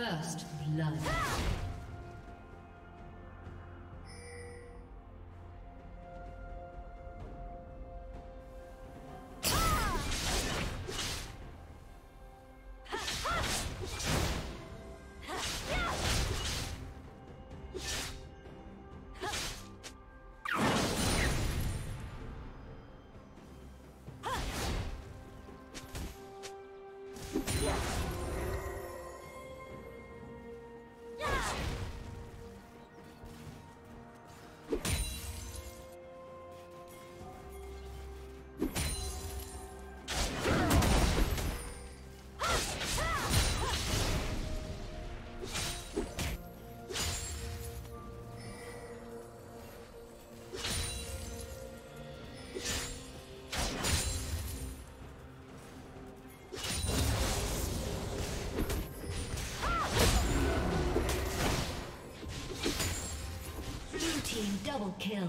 First blood. Kill.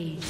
Rampage.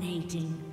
Dominating.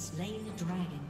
Slain the dragon.